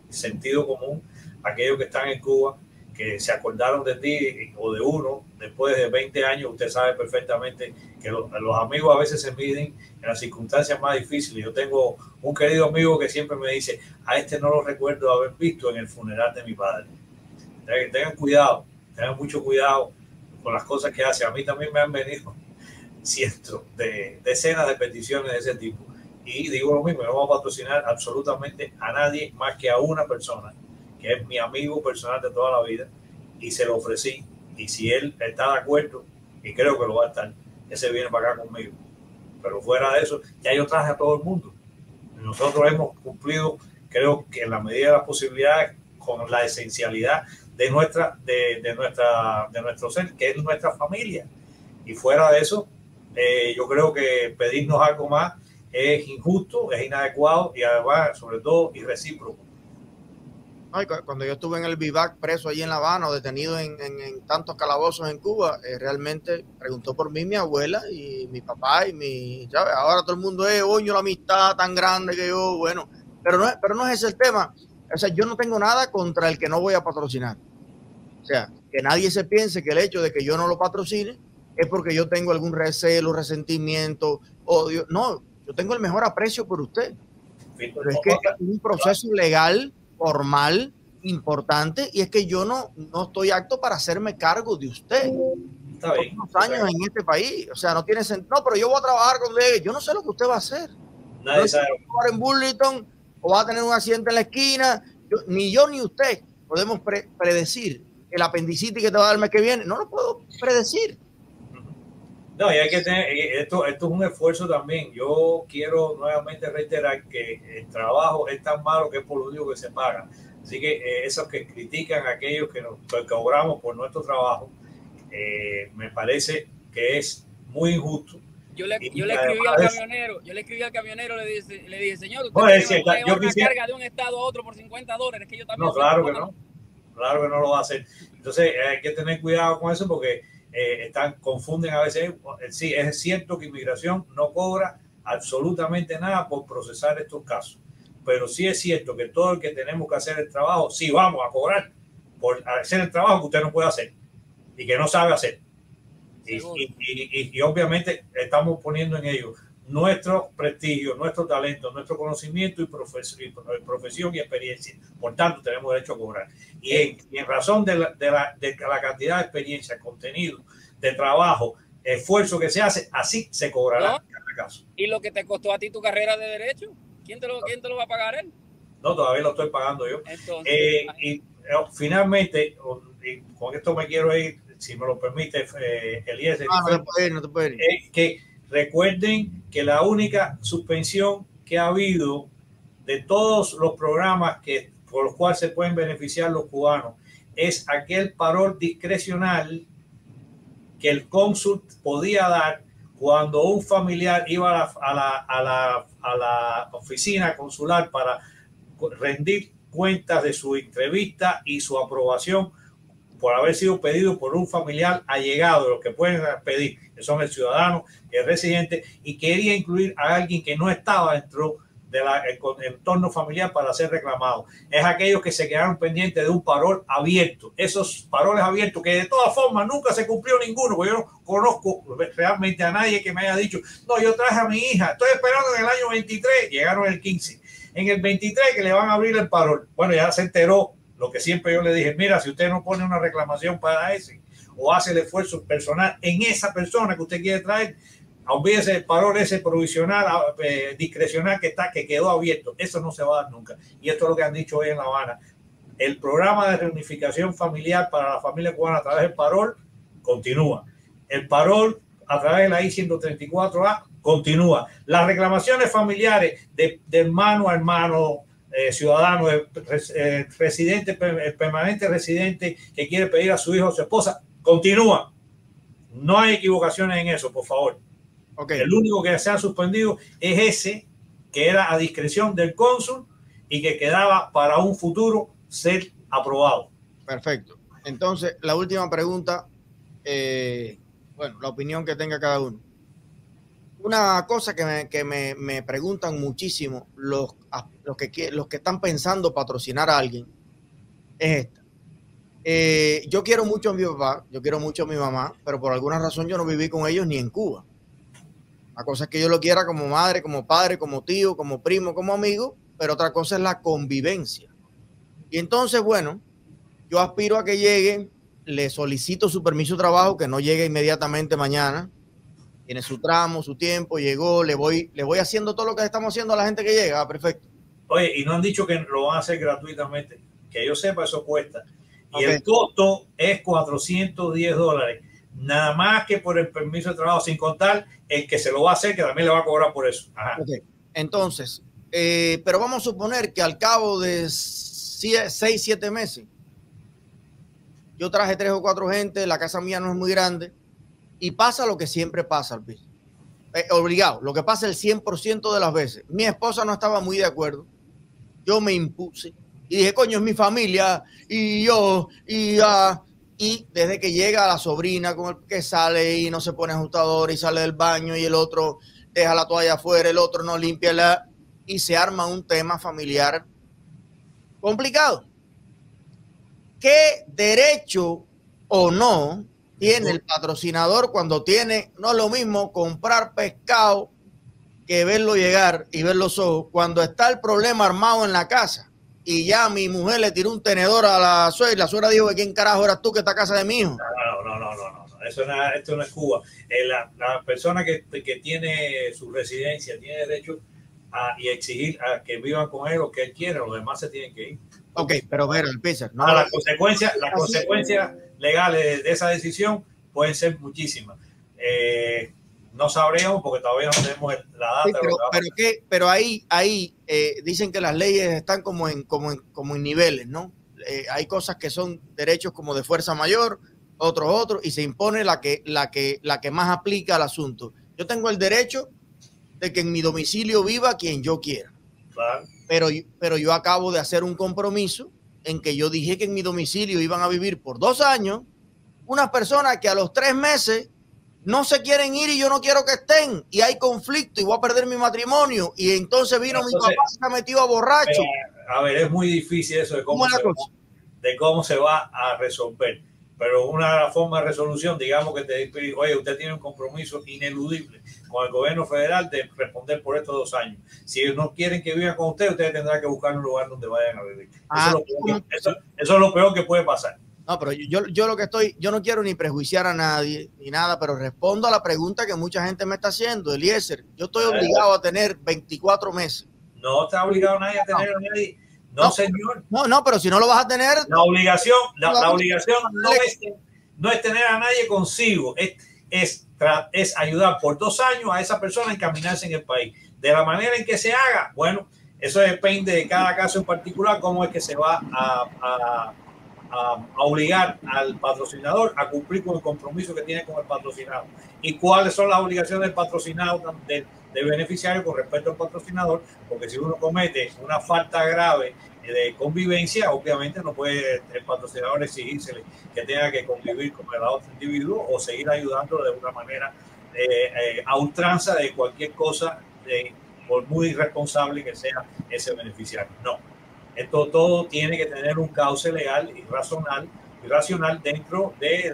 sentido común aquellos que están en Cuba que se acordaron de ti o de uno después de 20 años, usted sabe perfectamente que los, amigos a veces se miden en las circunstancias más difíciles. Yo tengo un querido amigo que siempre me dice, a este no lo recuerdo haber visto en el funeral de mi padre. Tengan cuidado, tengan mucho cuidado con las cosas que hace. A mí también me han venido cientos de decenas de peticiones de ese tipo. Y digo lo mismo, no vamos a patrocinar absolutamente a nadie más que a una persona que es mi amigo personal de toda la vida, y se lo ofrecí. Y si él está de acuerdo, y creo que lo va a estar, ese viene para acá conmigo. Pero fuera de eso, ya yo traje a todo el mundo. Nosotros hemos cumplido, creo que en la medida de las posibilidades, con la esencialidad de nuestra, de, de nuestra, de nuestro ser, que es nuestra familia. Y fuera de eso, eh, yo creo que pedirnos algo más es injusto, es inadecuado y además, sobre todo, irrecíproco cuando yo estuve en el Vivac preso allí en La Habana o detenido en, tantos calabozos en Cuba, eh, realmente preguntó por mí mi abuela y mi papá y mi. Ahora todo el mundo es, oño, la amistad tan grande que yo, bueno, pero no, pero no es ese el tema. O sea, yo no tengo nada contra el que no voy a patrocinar. O sea, que nadie se piense que el hecho de que yo no lo patrocine es porque yo tengo algún recelo, resentimiento, odio. No, yo tengo el mejor aprecio por usted. Pero es que es un proceso legal formal importante y es que yo no, no estoy apto para hacerme cargo de usted. Está bien, años en este país, o sea, no tiene sentido. No, pero yo voy a trabajar con él. Yo no sé lo que usted va a hacer. Nadie no sabe. en Burlington o va a tener un accidente en la esquina. ni yo ni usted podemos predecir el apendicitis que te va a dar el mes que viene. No lo puedo predecir. No, y hay que tener, esto, esto es un esfuerzo también. Yo quiero nuevamente reiterar que el trabajo es tan malo que es por lo único que se paga. Así que eh, esos que critican a aquellos que nos cobramos por nuestro trabajo, eh, me parece que es muy injusto. Yo le, yo le escribí al camionero, yo le escribí al camionero, le dije, le dije señor, usted no, es yo una carga de un estado a otro por 50 dólares, que yo también... No, claro que no, claro que no lo va a hacer. Entonces hay que tener cuidado con eso porque eh, están, confunden a veces. Sí, es cierto que inmigración no cobra absolutamente nada por procesar estos casos, pero sí es cierto que todo el que tenemos que hacer el trabajo, sí vamos a cobrar por hacer el trabajo que usted no puede hacer y que no sabe hacer. Y, y, obviamente estamos poniendo en ello nuestro prestigio, nuestro talento, nuestro conocimiento y, profesión y experiencia. Por tanto, tenemos derecho a cobrar. Y en, razón de la, de, la, de la, cantidad de experiencia, contenido, de trabajo, esfuerzo que se hace, así se cobrará en cada caso. ¿Y lo que te costó a ti tu carrera de derecho? ¿Quién te lo, quién te lo va a pagar él? No, todavía lo estoy pagando yo. Eh, y eh, finalmente, con esto me quiero ir, si me lo permite, eh, Eliezer. No, no te puedes ir, no te puedes ir. Que Recuerden que la única suspensión que ha habido de todos los programas que, por los cuales se pueden beneficiar los cubanos es aquel parol discrecional que el cónsul podía dar cuando un familiar iba a la, a la, a la oficina consular para rendir cuentas de su entrevista y su aprobación por haber sido pedido por un familiar allegado, lo que pueden pedir, que son el ciudadano, el residente, y quería incluir a alguien que no estaba dentro del entorno familiar para ser reclamado. Es aquellos que se quedaron pendientes de un parol abierto. Esos paroles abiertos que de todas formas nunca se cumplió ninguno, porque yo no conozco realmente a nadie que me haya dicho, no, yo traje a mi hija, estoy esperando en el año 23, llegaron el 15. En el 23 que le van a abrir el parol. Bueno, ya se enteró lo que siempre yo le dije, mira, si usted no pone una reclamación para ese, o hace el esfuerzo personal en esa persona que usted quiere traer, olvídese el parol ese provisional, eh, discrecional que está, que quedó abierto. Eso no se va a dar nunca. Y esto es lo que han dicho hoy en La Habana. El programa de reunificación familiar para la familia cubana a través del parol continúa. El parol a través de la I-134A continúa. Las reclamaciones familiares de, hermano a hermano, eh, ciudadano, eh, residente, permanente residente que quiere pedir a su hijo o su esposa, continúa. No hay equivocaciones en eso, por favor. Okay. El único que se ha suspendido es ese que era a discreción del cónsul y que quedaba para un futuro ser aprobado. Perfecto. Entonces, la última pregunta, eh, bueno, la opinión que tenga cada uno. Una cosa que me, que me, me preguntan muchísimo los, los, que, los que están pensando patrocinar a alguien es esta. Eh, yo quiero mucho a mi papá, yo quiero mucho a mi mamá, pero por alguna razón yo no viví con ellos ni en Cuba. La cosa es que yo lo quiera como madre, como padre, como tío, como primo, como amigo, pero otra cosa es la convivencia. Y entonces, bueno, yo aspiro a que llegue, le solicito su permiso de trabajo, que no llegue inmediatamente mañana. Tiene su tramo, su tiempo, llegó, le voy, le voy haciendo todo lo que estamos haciendo a la gente que llega. Ah, perfecto. Oye, y no han dicho que lo van a hacer gratuitamente. Que yo sepa, eso cuesta. Y el costo es 410 dólares nada más que por el permiso de trabajo, sin contar el que se lo va a hacer, que también le va a cobrar por eso. Entonces, eh, pero vamos a suponer que al cabo de seis, siete meses, yo traje tres o cuatro gente, la casa mía no es muy grande, y pasa lo que siempre pasa, eh, obligado, lo que pasa el 100% de las veces. Mi esposa no estaba muy de acuerdo, yo me impuse y dije, coño, es mi familia, y yo, y uh, y desde que llega la sobrina con el que sale y no se pone ajustador y sale del baño y el otro deja la toalla afuera, el otro no limpia la y se arma un tema familiar complicado. ¿Qué derecho o no tiene el patrocinador cuando tiene, no es lo mismo comprar pescado que verlo llegar y ver los ojos, cuando está el problema armado en la casa? y ya mi mujer le tiró un tenedor a la suegra y la suegra dijo que quién carajo eras tú que está casa de mi hijo. No, no, no, no, no, Eso no, esto no es Cuba. Eh, la, la, persona que, que, tiene su residencia tiene derecho a y exigir a que vivan con él lo que él quiere, los demás se tienen que ir. Ok, pero ver, el. No, las consecuencias, las consecuencias legales de esa decisión pueden ser muchísimas. Eh, no sabremos porque todavía no tenemos la data. pero, pero, pero, ahí, ahí eh, dicen que las leyes están como en, como en, como en niveles, ¿no? Eh, hay cosas que son derechos como de fuerza mayor, otros otros, y se impone la que, la que, la que más aplica al asunto. Yo tengo el derecho de que en mi domicilio viva quien yo quiera. Pero, pero yo acabo de hacer un compromiso en que yo dije que en mi domicilio iban a vivir por dos años unas personas que a los tres meses no se quieren ir y yo no quiero que estén y hay conflicto y voy a perder mi matrimonio y entonces vino mi papá se ha metido a borracho. a ver, es muy difícil eso de cómo, se va, de cómo se va a resolver. Pero una forma de resolución, digamos que te dice, oye, usted tiene un compromiso ineludible con el gobierno federal de responder por estos dos años. Si ellos no quieren que vivan con usted, usted tendrá que buscar un lugar donde vayan a vivir. eso, es ah, eso es lo peor que puede pasar. No, pero yo, yo lo que estoy, yo no quiero ni prejuiciar a nadie ni nada, pero respondo a la pregunta que mucha gente me está haciendo, Eliezer. Yo estoy obligado a tener 24 meses. No está obligado nadie a tener a nadie. No, señor. No, no, pero si no lo vas a tener. La obligación, la, obligación no es, no es tener a nadie consigo, es, es, es ayudar por dos años a esa persona a encaminarse en el país. De la manera en que se haga, bueno, eso depende de cada caso en particular, cómo es que se va a a, obligar al patrocinador a cumplir con el compromiso que tiene con el patrocinado. ¿Y cuáles son las obligaciones del patrocinado, del, beneficiario con respecto al patrocinador? Porque si uno comete una falta grave de convivencia, obviamente no puede el patrocinador exigírsele que tenga que convivir con el otro individuo o seguir ayudándolo de una manera eh, a ultranza de cualquier cosa, de, por muy irresponsable que sea ese beneficiario. No, esto todo tiene que tener un cauce legal y racional, y racional dentro de,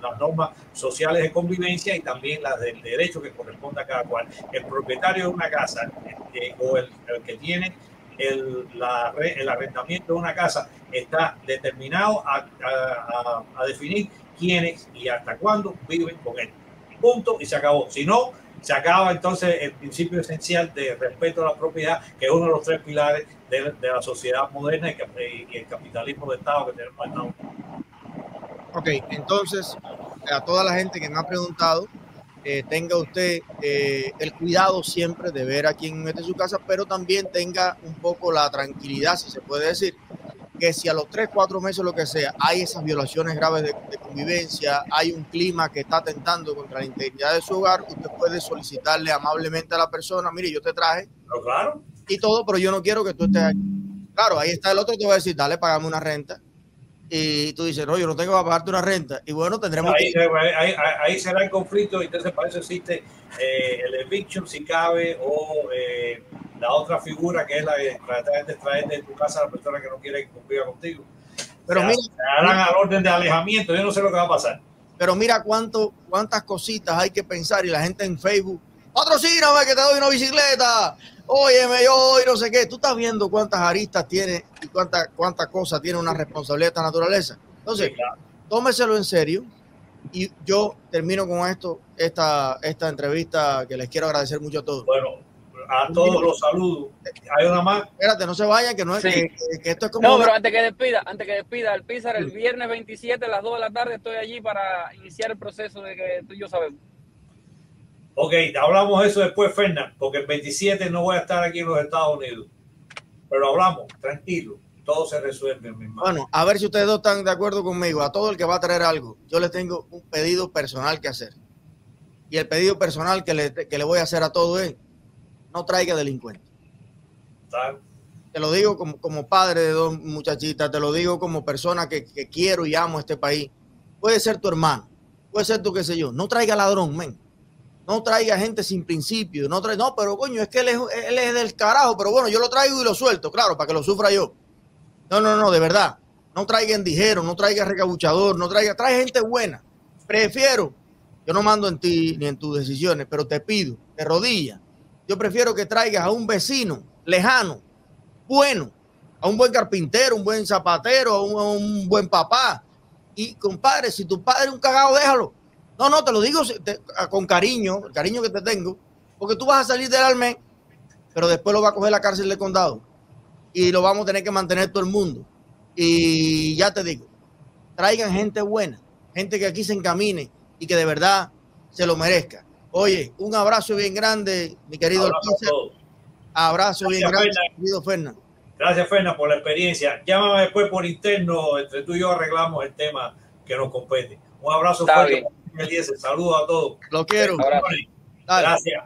las normas sociales de convivencia y también las del derecho que corresponde a cada cual. El propietario de una casa este, o el, que tiene el, el, arrendamiento de una casa está determinado a, a, definir quiénes y hasta cuándo viven con él. Punto y se acabó. Si no, se acaba entonces el principio esencial de respeto a la propiedad, que es uno de los tres pilares de, la sociedad moderna y, el capitalismo de Estado que tenemos en Ok, entonces, a toda la gente que me ha preguntado, eh, tenga usted eh, el cuidado siempre de ver a quién mete su casa, pero también tenga un poco la tranquilidad, si se puede decir, que si a los tres, cuatro meses, lo que sea, hay esas violaciones graves de, convivencia, hay un clima que está atentando contra la integridad de su hogar, usted puede solicitarle amablemente a la persona, mire, yo te traje, claro. y todo, pero yo no quiero que tú estés aquí. Claro, ahí está el otro, te va a decir, dale, pagame una renta, y tú dices, no, yo no tengo para pagarte una renta. Y bueno, tendremos ahí, ahí, será el conflicto, y entonces para eso existe eh, el eviction, si cabe, o eh, la otra figura que es la de tratar de traer de tu casa a la persona que no quiere que conviva contigo. Pero mira, harán al orden de alejamiento, yo no sé lo que va a pasar. Pero mira cuánto, cuántas cositas hay que pensar y la gente en Facebook, patrocíname que te doy una bicicleta, óyeme, yo hoy no sé qué. Tú estás viendo cuántas aristas tiene y cuántas cuántas cosas tiene una responsabilidad de esta naturaleza. Entonces, tómeselo en serio. Y yo termino con esto, esta, esta entrevista que les quiero agradecer mucho a todos. Bueno, a todos los saludos. Hay una más. Espérate, no se vayan, que no es que, esto es como. No, pero antes que despida, antes que despida, el Pizar el viernes 27 a las 2 de la tarde estoy allí para iniciar el proceso de que tú y yo sabemos. Ok, hablamos eso después, Fernan, porque el 27 no voy a estar aquí en los Estados Unidos. Pero hablamos, tranquilo, todo se resuelve, mi hermano. Bueno, a ver si ustedes dos están de acuerdo conmigo. A todo el que va a traer algo, yo le tengo un pedido personal que hacer. Y el pedido personal que le, que le voy a hacer a todo es, no traiga delincuentes. Te lo digo como, como, padre de dos muchachitas, te lo digo como persona que, que quiero y amo este país. Puede ser tu hermano, puede ser tu qué sé yo. No traiga ladrón, men no traiga gente sin principio, no traiga, no, pero coño, es que él es, del carajo, pero bueno, yo lo traigo y lo suelto, claro, para que lo sufra yo. No, no, no, de verdad, no traiga endijero, no traiga recabuchador, no traiga, trae gente buena. Prefiero, yo no mando en ti ni en tus decisiones, pero te pido, de rodillas, yo prefiero que traigas a un vecino lejano, bueno, a un buen carpintero, un buen zapatero, a un, a un buen papá. Y compadre, si tu padre es un cagado, déjalo no, no, te lo digo con cariño, el cariño que te tengo, porque tú vas a salir del alme, pero después lo va a coger la cárcel de condado y lo vamos a tener que mantener todo el mundo. Y ya te digo, traigan gente buena, gente que aquí se encamine y que de verdad se lo merezca. Oye, un abrazo bien grande, mi querido Abrazo, abrazo bien grande, querido Fernando. Gracias, Fernando, por la experiencia. Llámame después por interno, entre tú y yo arreglamos el tema que nos compete. Un abrazo fuerte. Saludos a todos. Lo quiero. Gracias.